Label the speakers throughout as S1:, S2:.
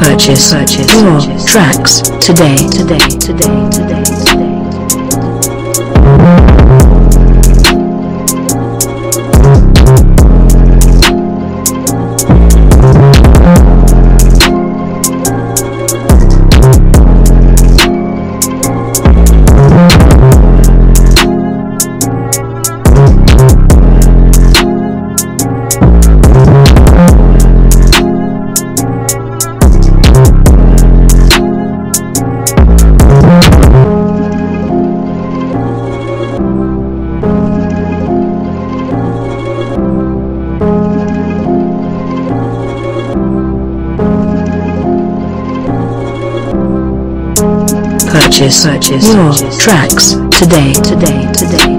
S1: Purchase, purchase your tracks today, today, today, today, Purchase, purchase. your tracks today, today, today, today,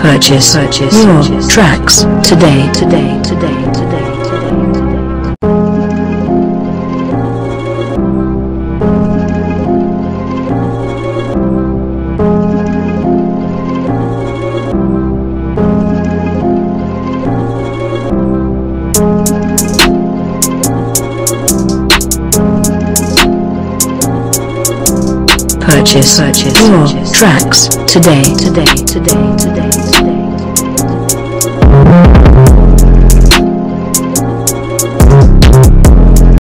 S1: Purchase, purchase your tracks today, today, today, today. Purchase, purchase your tracks today, today, today, today.